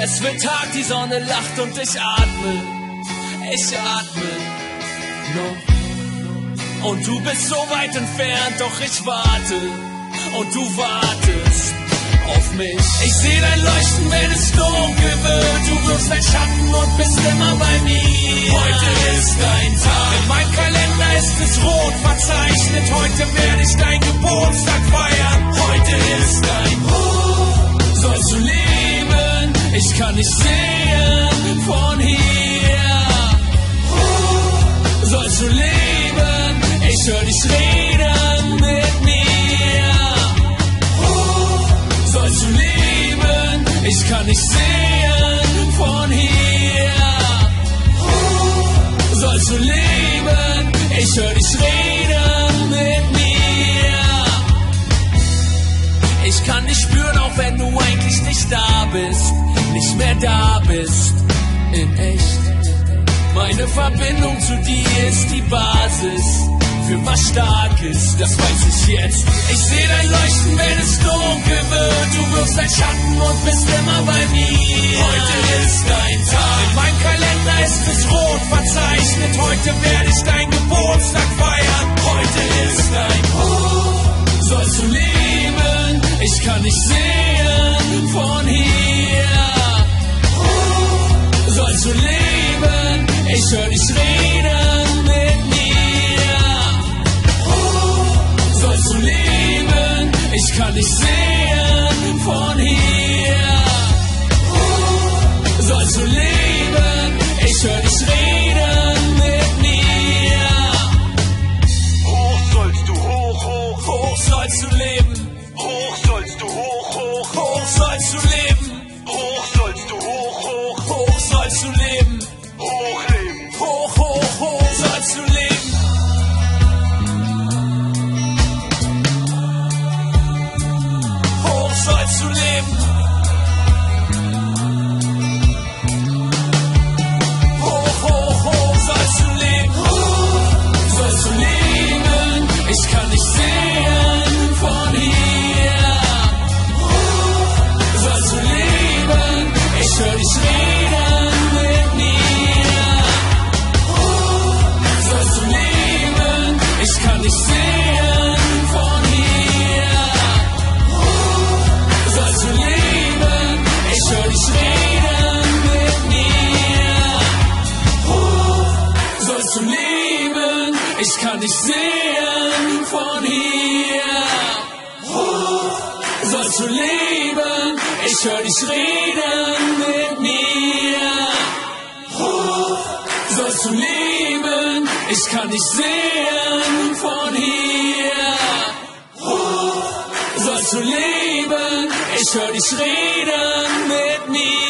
Es wird Tag, die Sonne lacht und ich atme, ich atme noch. Und du bist so weit entfernt, doch ich warte und du wartest auf mich. Ich sehe dein Leuchten, wenn es dunkel wird. Du wirfst dein Schatten und bist immer bei mir. Heute ist dein Tag. In meinem Kalender ist es rot verzeichnet. Heute werde ich dein Geburtstag feiern. Heute ist dein nicht sehen von hier. Sollst du leben? Ich höre dich reden mit mir. Sollst du leben? Ich kann nicht sehen von hier. Sollst du leben? Ich höre dich reden mit mir. Ich kann dich spüren, auch wenn du eigentlich nicht da bist, mehr da bist, in echt. Meine Verbindung zu dir ist die Basis für was Starkes, das weiß ich jetzt. Ich sehe dein Leuchten, wenn es dunkel wird. Du wirfst dein Schatten und bist immer bei mir. Heute ist dein Tag. In meinem Kalender ist es rot verzeichnet. Heute werde ich dein Geburtstag feiern. Heute ist dein Hoch. Sollst du leben? Ich kann nicht sehen von hier. Dich reden mit mir. Sollst du leben? Ich kann nicht sehen Ich kann nicht sehen von hier. Sollst du leben. Ich höre dich reden mit mir. Sollst du leben. Ich kann nicht sehen von hier. Sollst du leben. Ich höre dich reden mit mir.